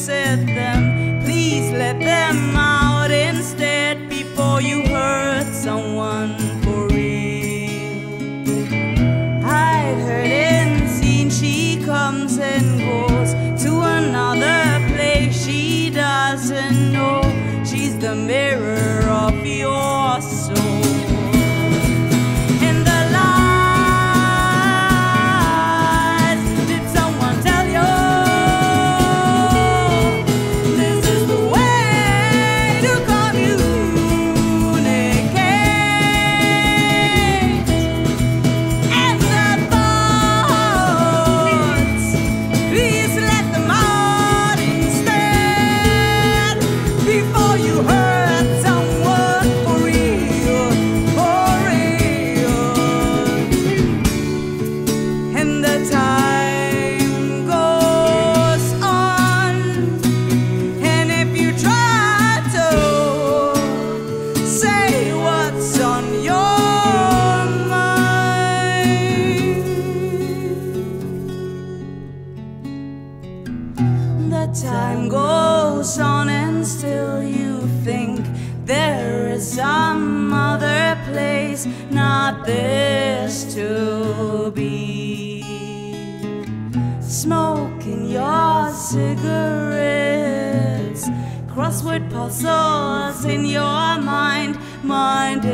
said them. Please let them out instead before you hurt someone for real. I've heard and seen she comes and goes to another place she doesn't know. She's the mirror of your the time goes on, and still you think there is some other place, not this to be. Smoking your cigarettes, crossword puzzles in your mind, mind.